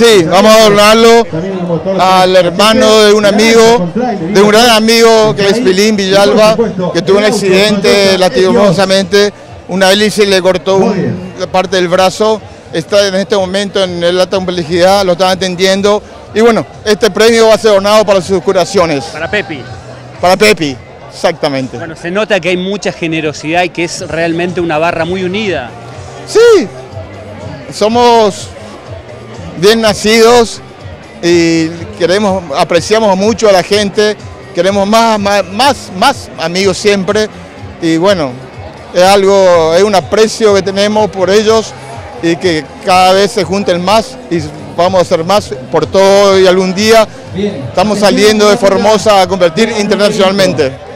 Sí, vamos a donarlo al hermano de un amigo, de un gran amigo que es Pilín Villalba, que tuvo un accidente lastimosamente, una hélice le cortó una parte del brazo, está en este momento en el alta complejidad, lo están atendiendo y bueno, este premio va a ser donado para sus curaciones. Para Pepi. Para Pepi, exactamente. Bueno, se nota que hay mucha generosidad y que es realmente una barra muy unida. Sí, somos bien nacidos y queremos, apreciamos mucho a la gente, queremos más, más, más, más amigos siempre. Y bueno, es algo, es un aprecio que tenemos por ellos y que cada vez se junten más y vamos a hacer más por todo y algún día estamos saliendo de Formosa a convertir internacionalmente.